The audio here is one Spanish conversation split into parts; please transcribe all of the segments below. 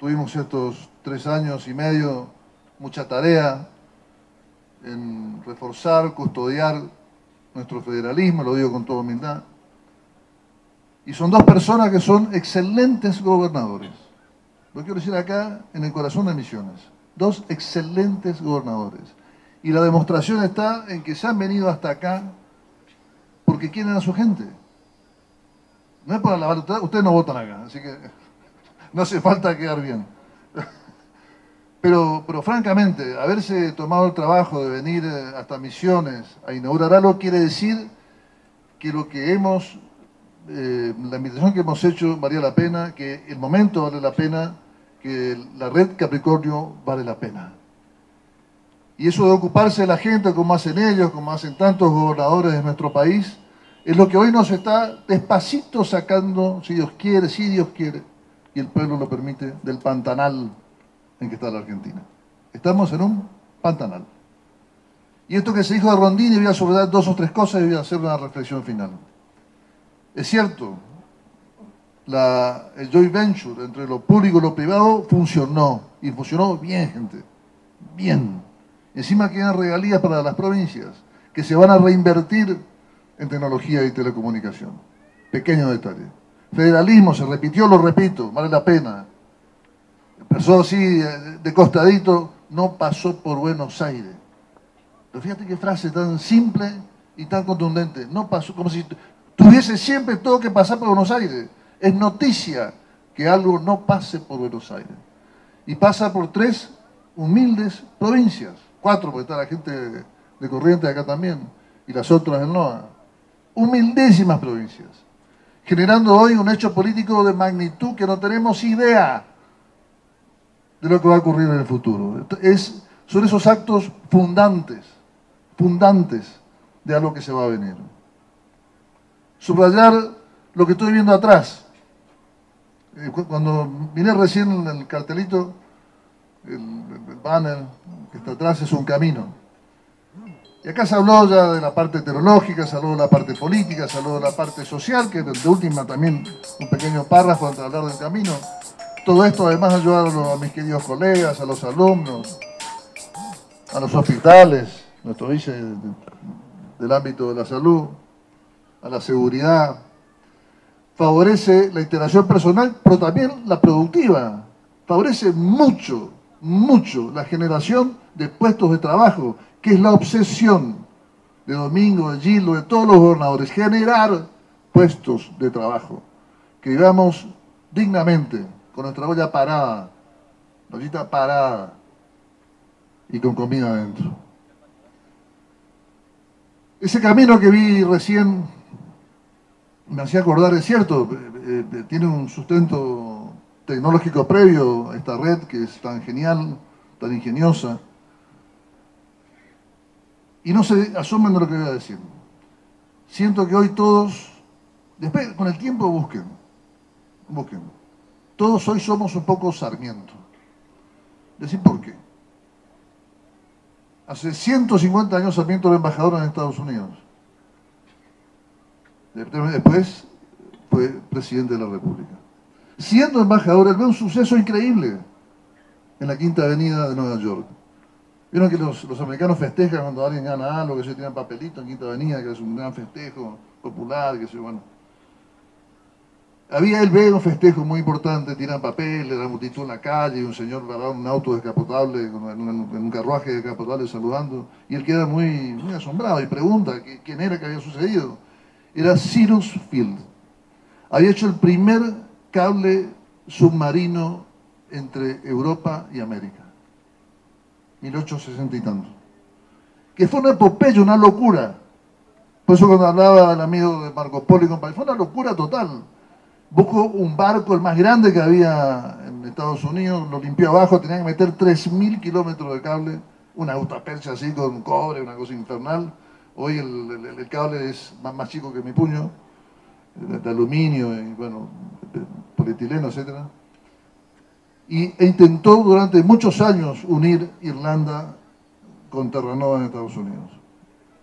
tuvimos estos tres años y medio mucha tarea en reforzar, custodiar nuestro federalismo, lo digo con toda humildad. Y son dos personas que son excelentes gobernadores. Lo quiero decir acá en el corazón de Misiones. Dos excelentes gobernadores. Y la demostración está en que se han venido hasta acá porque quieren a su gente. No es para lavar, ustedes no votan acá, así que no hace falta quedar bien. Pero, pero francamente, haberse tomado el trabajo de venir eh, hasta Misiones a inaugurar algo quiere decir que lo que hemos, eh, la invitación que hemos hecho valía la pena, que el momento vale la pena, que la red Capricornio vale la pena. Y eso de ocuparse de la gente como hacen ellos, como hacen tantos gobernadores de nuestro país, es lo que hoy nos está despacito sacando, si Dios quiere, si Dios quiere, el pueblo lo permite, del pantanal en que está la Argentina. Estamos en un pantanal. Y esto que se dijo de Rondini, voy a subrayar dos o tres cosas y voy a hacer una reflexión final. Es cierto, el joint venture entre lo público y lo privado funcionó, y funcionó bien, gente, bien. Encima quedan regalías para las provincias, que se van a reinvertir en tecnología y telecomunicación. Pequeño detalle. Federalismo, se repitió, lo repito, vale la pena. Empezó así, eh, de costadito, no pasó por Buenos Aires. Pero fíjate qué frase tan simple y tan contundente. No pasó, como si tuviese siempre todo que pasar por Buenos Aires. Es noticia que algo no pase por Buenos Aires. Y pasa por tres humildes provincias. Cuatro, porque está la gente de Corrientes acá también. Y las otras en NOA. Humildísimas provincias. Generando hoy un hecho político de magnitud que no tenemos idea de lo que va a ocurrir en el futuro. Es, son esos actos fundantes, fundantes de algo que se va a venir. Subrayar lo que estoy viendo atrás. Eh, cuando vine recién el cartelito, el, banner que está atrás es un camino. Y acá se habló ya de la parte teológica, se habló de la parte política, se habló de la parte social, que de última también un pequeño párrafo antes de hablar del camino. Todo esto además ayudar a mis queridos colegas, a los alumnos, a los hospitales, nuestro vice del ámbito de la salud, a la seguridad. Favorece la integración personal, pero también la productiva. Favorece mucho, mucho la generación de puestos de trabajo, que es la obsesión de Domingo, de Gilo, de todos los gobernadores, generar puestos de trabajo, que vivamos dignamente, con nuestra olla parada, ollita parada y con comida adentro. Ese camino que vi recién me hacía acordar, es cierto, eh, eh, tiene un sustento tecnológico previo a esta red que es tan genial, tan ingeniosa. Y no se asomen de lo que voy a decir. Siento que hoy todos, después con el tiempo busquen, busquen todos hoy somos un poco Sarmiento. Decir por qué. Hace 150 años Sarmiento era embajador en Estados Unidos. Después fue presidente de la República. Siendo embajador, él ve un suceso increíble en la Quinta Avenida de Nueva York. Vieron que los, americanos festejan cuando alguien gana algo, que se tiran papelito en Quinta Avenida, que es un gran festejo popular, que se bueno. Había el ve un festejo muy importante, tiran papeles, la multitud en la calle, un señor en un auto descapotable, en un, carruaje descapotable saludando, y él queda muy asombrado y pregunta quién era que había sucedido. Era Cyrus Field. Había hecho el primer cable submarino entre Europa y América. 1860 y tanto. Que fue una epopeya, una locura. Por eso cuando hablaba el amigo de Marco Polo y compañía, fue una locura total buscó un barco, el más grande que había en Estados Unidos, lo limpió abajo, tenía que meter 3.000 kilómetros de cable, una autopercha así con cobre, una cosa infernal. Hoy el, cable es más, chico que mi puño, de, aluminio y bueno, polietileno, etc. Y, e intentó durante muchos años unir Irlanda con Terranova en Estados Unidos.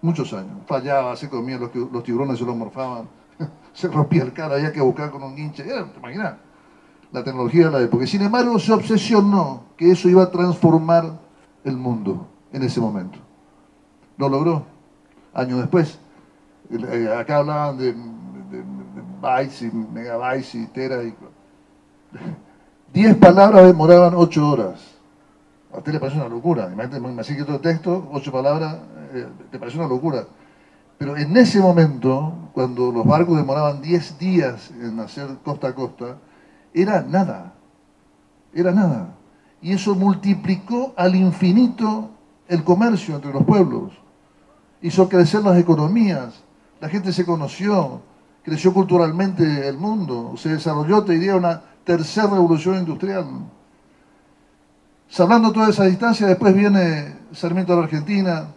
Muchos años. Fallaba, se comía, los, los tiburones se lo morfaban se rompía el cara, había que buscar con un guinche, ¿te imaginas? la tecnología de la época. Sin embargo, se obsesionó que eso iba a transformar el mundo en ese momento. Lo logró. Años después. Eh, acá hablaban de, bytes y megabytes y teras. Y... Diez palabras demoraban ocho horas. A usted le parece una locura. Imagínate, me todo el texto, ocho palabras, eh, te parece una locura. Pero en ese momento, cuando los barcos demoraban 10 días en hacer costa a costa, era nada. Era nada. Y eso multiplicó al infinito el comercio entre los pueblos. Hizo crecer las economías. La gente se conoció, creció culturalmente el mundo, se desarrolló, te diría, una tercera revolución industrial. Hablando toda esa distancia, después viene Sarmiento de la Argentina,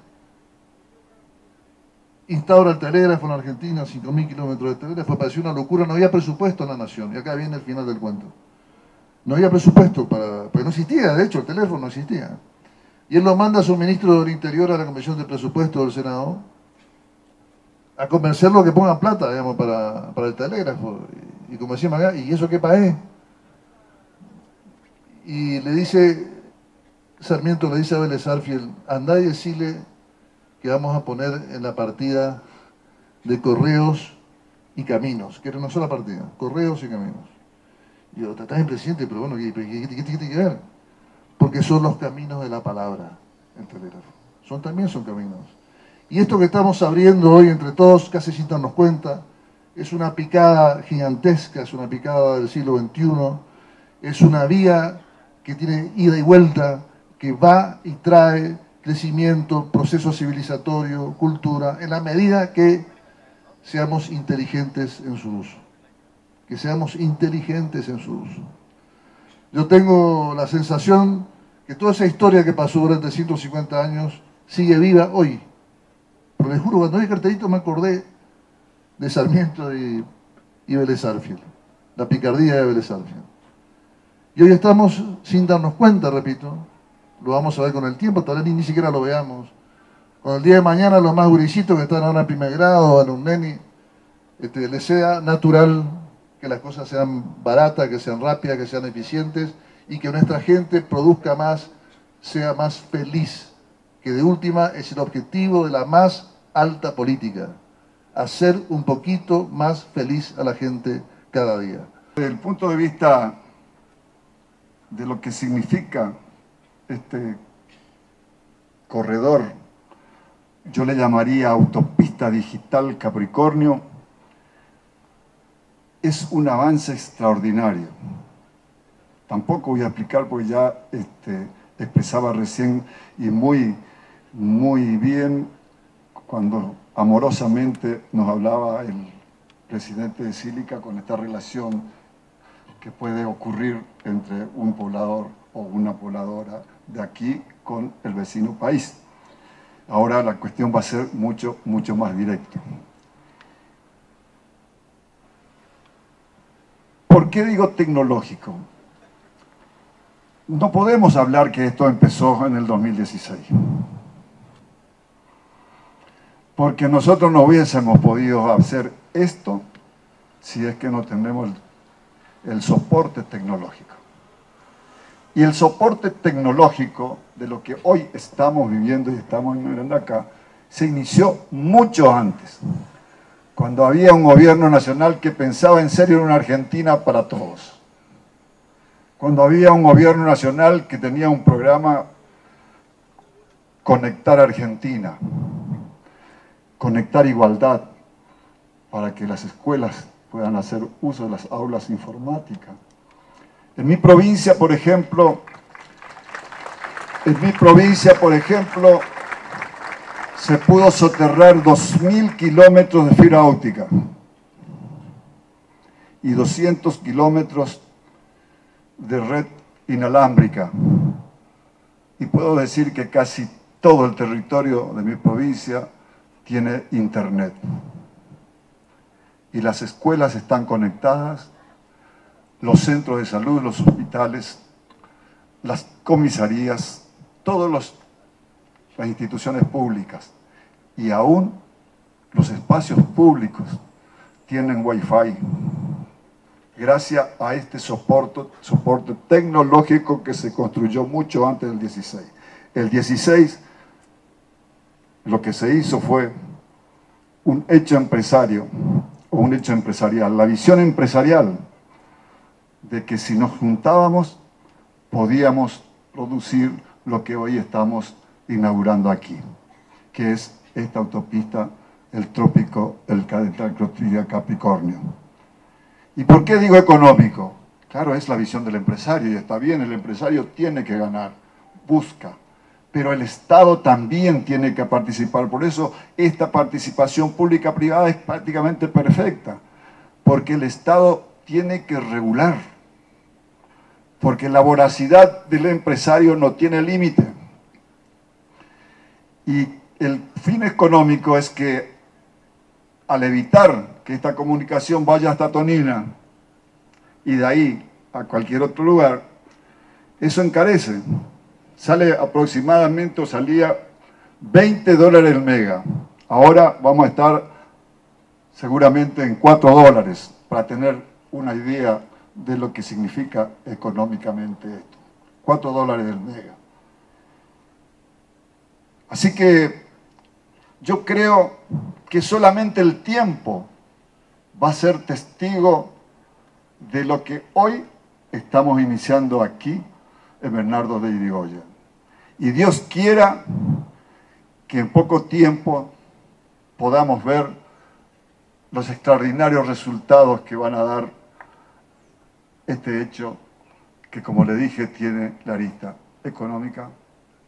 instaura el telégrafo en Argentina, 5.000 kilómetros de telégrafo, pareció una locura, no había presupuesto en la nación, y acá viene el final del cuento. No había presupuesto para, pues no existía, de hecho, el teléfono no existía. Y él lo manda a su ministro del Interior a la Comisión de Presupuesto del Senado a convencerlo que pongan plata, digamos, para, el telégrafo. Y, como decíamos acá, ¿y eso qué pagué? Y le dice, Sarmiento le dice a Vélez Arfiel, andá y decirle que vamos a poner en la partida de correos y caminos, que era una sola partida, correos y caminos. Y yo, estás en presidente, pero bueno, ¿qué, tiene que ver? Porque son los caminos de la palabra, el telégrafo. Son, también son caminos. Y esto que estamos abriendo hoy entre todos, casi sin darnos cuenta, es una picada gigantesca, es una picada del siglo XXI, es una vía que tiene ida y vuelta, que va y trae crecimiento, proceso civilizatorio, cultura, en la medida que seamos inteligentes en su uso. Que seamos inteligentes en su uso. Yo tengo la sensación que toda esa historia que pasó durante 150 años sigue viva hoy. Pero les juro, cuando vi cartelito me acordé de Sarmiento y, y la picardía de Vélez Y hoy estamos, sin darnos cuenta, repito, lo vamos a ver con el tiempo, tal vez ni, siquiera lo veamos. Con el día de mañana los más gurisitos que están ahora en primer grado, en un neni, este, les sea natural que las cosas sean baratas, que sean rápidas, que sean eficientes y que nuestra gente produzca más, sea más feliz, que de última es el objetivo de la más alta política, hacer un poquito más feliz a la gente cada día. Desde el punto de vista de lo que significa este corredor, yo le llamaría autopista digital Capricornio, es un avance extraordinario. Tampoco voy a explicar porque ya este, expresaba recién y muy, muy bien cuando amorosamente nos hablaba el presidente de Sílica con esta relación que puede ocurrir entre un poblador o una pobladora de aquí con el vecino país. Ahora la cuestión va a ser mucho, mucho más directa. ¿Por qué digo tecnológico? No podemos hablar que esto empezó en el 2016. Porque nosotros no hubiésemos podido hacer esto si es que no tenemos el soporte tecnológico. Y el soporte tecnológico de lo que hoy estamos viviendo y estamos viviendo acá, se inició mucho antes, cuando había un gobierno nacional que pensaba en serio en una Argentina para todos, cuando había un gobierno nacional que tenía un programa Conectar Argentina, Conectar Igualdad, para que las escuelas puedan hacer uso de las aulas informáticas, en mi provincia, por ejemplo, en mi provincia, por ejemplo, se pudo soterrar 2.000 kilómetros de fibra óptica y 200 kilómetros de red inalámbrica. Y puedo decir que casi todo el territorio de mi provincia tiene internet. Y las escuelas están conectadas los centros de salud, los hospitales, las comisarías, todas las instituciones públicas y aún los espacios públicos tienen wifi. gracias a este soporte, soporte tecnológico que se construyó mucho antes del 16. El 16 lo que se hizo fue un hecho empresario o un hecho empresarial, la visión empresarial de que si nos juntábamos podíamos producir lo que hoy estamos inaugurando aquí, que es esta autopista, el trópico, el Capricornio. ¿Y por qué digo económico? Claro, es la visión del empresario y está bien, el empresario tiene que ganar, busca, pero el Estado también tiene que participar. Por eso esta participación pública-privada es prácticamente perfecta, porque el Estado tiene que regular, porque la voracidad del empresario no tiene límite. Y el fin económico es que al evitar que esta comunicación vaya hasta Tonina y de ahí a cualquier otro lugar, eso encarece sale aproximadamente o salía 20 dólares el mega. Ahora vamos a estar seguramente en 4 dólares para tener una idea de lo que significa económicamente esto. 4 dólares el mega. Así que yo creo que solamente el tiempo va a ser testigo de lo que hoy estamos iniciando aquí en Bernardo de Irigoyen. Y Dios quiera que en poco tiempo podamos ver los extraordinarios resultados que van a dar este hecho que, como le dije, tiene la arista económica,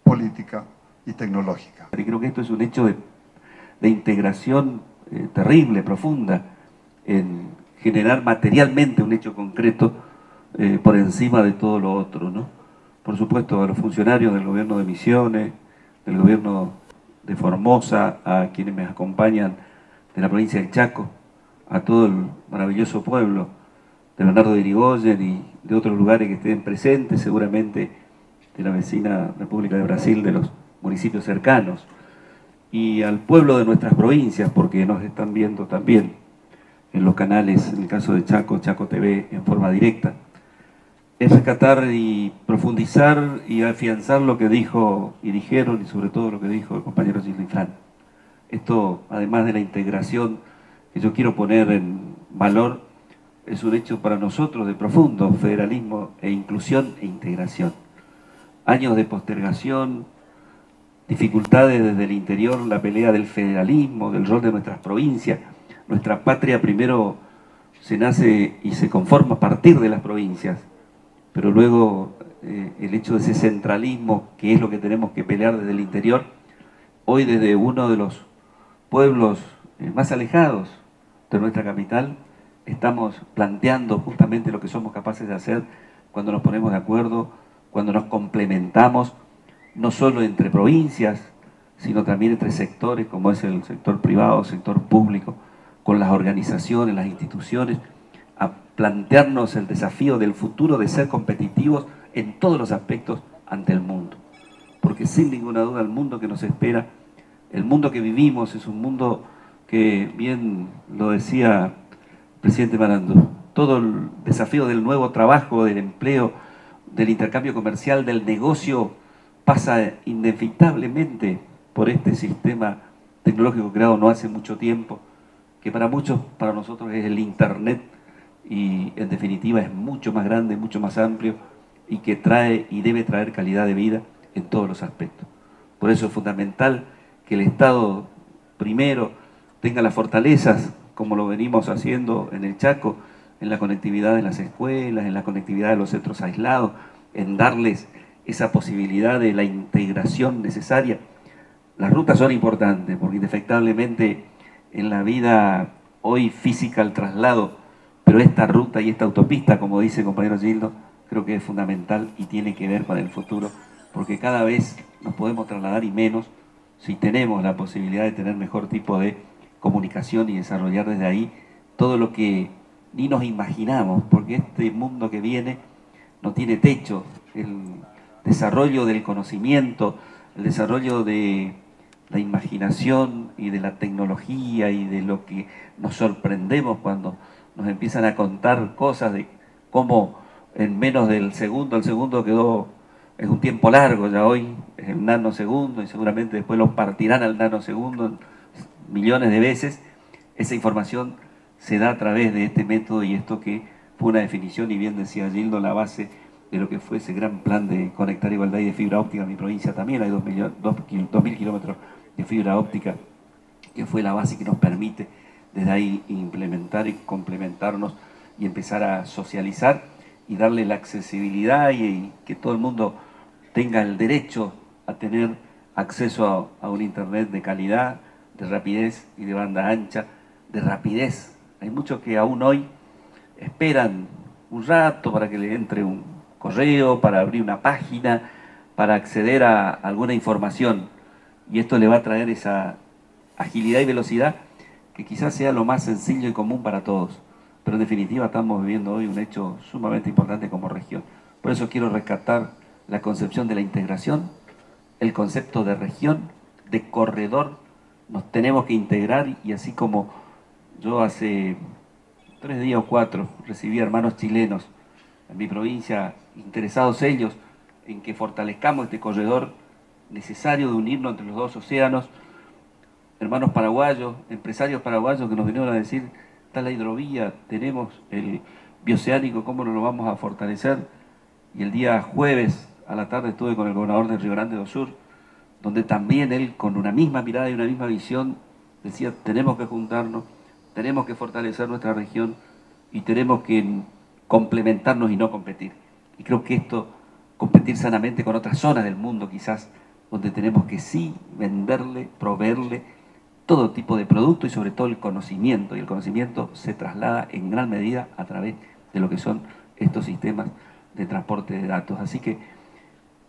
política y tecnológica. Y creo que esto es un hecho de, integración eh, terrible, profunda, en generar materialmente un hecho concreto eh, por encima de todo lo otro, ¿no? Por supuesto, a los funcionarios del gobierno de Misiones, del gobierno de Formosa, a quienes me acompañan de la provincia del Chaco, a todo el maravilloso pueblo de Bernardo de Irigoyen y de otros lugares que estén presentes, seguramente de la vecina República de Brasil, de los municipios cercanos, y al pueblo de nuestras provincias, porque nos están viendo también en los canales, en el caso de Chaco, Chaco TV, en forma directa es rescatar y profundizar y afianzar lo que dijo y dijeron y sobre todo lo que dijo el compañero Gilles Fran. Esto, además de la integración que yo quiero poner en valor, es un hecho para nosotros de profundo federalismo e inclusión e integración. Años de postergación, dificultades desde el interior, la pelea del federalismo, del rol de nuestras provincias. Nuestra patria primero se nace y se conforma a partir de las provincias pero luego eh, el hecho de ese centralismo, que es lo que tenemos que pelear desde el interior, hoy desde uno de los pueblos eh, más alejados de nuestra capital, estamos planteando justamente lo que somos capaces de hacer cuando nos ponemos de acuerdo, cuando nos complementamos, no solo entre provincias, sino también entre sectores como es el sector privado, el sector público, con las organizaciones, las instituciones, plantearnos el desafío del futuro de ser competitivos en todos los aspectos ante el mundo. Porque sin ninguna duda el mundo que nos espera, el mundo que vivimos es un mundo que bien lo decía el presidente Marando, todo el desafío del nuevo trabajo, del empleo, del intercambio comercial, del negocio, pasa inevitablemente por este sistema tecnológico creado no hace mucho tiempo, que para muchos, para nosotros es el Internet y en definitiva es mucho más grande, mucho más amplio y que trae y debe traer calidad de vida en todos los aspectos. Por eso es fundamental que el Estado primero tenga las fortalezas, como lo venimos haciendo en el Chaco, en la conectividad de las escuelas, en la conectividad de los centros aislados, en darles esa posibilidad de la integración necesaria. Las rutas son importantes porque indefectablemente en la vida hoy física el traslado pero esta ruta y esta autopista, como dice el compañero Gildo, creo que es fundamental y tiene que ver para el futuro, porque cada vez nos podemos trasladar y menos si tenemos la posibilidad de tener mejor tipo de comunicación y desarrollar desde ahí todo lo que ni nos imaginamos, porque este mundo que viene no tiene techo. El desarrollo del conocimiento, el desarrollo de la imaginación y de la tecnología y de lo que nos sorprendemos cuando nos empiezan a contar cosas de cómo en menos del segundo, el segundo quedó, es un tiempo largo ya hoy, es el nanosegundo y seguramente después lo partirán al nanosegundo millones de veces, esa información se da a través de este método y esto que fue una definición y bien decía Gildo, la base de lo que fue ese gran plan de conectar igualdad y de fibra óptica en mi provincia. También, hay 2.000 kilómetros de fibra óptica, que fue la base que nos permite desde ahí implementar y complementarnos y empezar a socializar y darle la accesibilidad y, que todo el mundo tenga el derecho a tener acceso a, un internet de calidad, de rapidez y de banda ancha, de rapidez. Hay muchos que aún hoy esperan un rato para que le entre un correo, para abrir una página, para acceder a alguna información. Y esto le va a traer esa agilidad y velocidad que quizás sea lo más sencillo y común para todos. Pero en definitiva estamos viviendo hoy un hecho sumamente importante como región. Por eso quiero rescatar la concepción de la integración, el concepto de región, de corredor. Nos tenemos que integrar y así como yo hace tres días o cuatro recibí hermanos chilenos en mi provincia, interesados ellos en que fortalezcamos este corredor necesario de unirnos entre los dos océanos, hermanos paraguayos, empresarios paraguayos que nos vinieron a decir, está la hidrovía, tenemos el bioceánico, ¿cómo nos lo vamos a fortalecer? Y el día jueves a la tarde estuve con el gobernador del Río Grande do Sur, donde también él, con una misma mirada y una misma visión, decía, tenemos que juntarnos, tenemos que fortalecer nuestra región y tenemos que complementarnos y no competir. Y creo que esto, competir sanamente con otras zonas del mundo quizás, donde tenemos que sí venderle, proveerle todo tipo de producto y sobre todo el conocimiento. Y el conocimiento se traslada en gran medida a través de lo que son estos sistemas de transporte de datos. Así que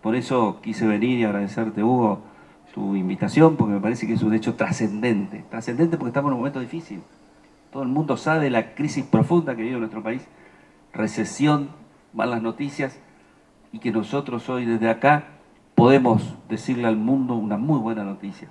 por eso quise venir y agradecerte, Hugo, tu invitación, porque me parece que es un hecho trascendente. Trascendente porque estamos en un momento difícil. Todo el mundo sabe la crisis profunda que vive nuestro país, recesión, malas noticias, y que nosotros hoy desde acá podemos decirle al mundo una muy buena noticia.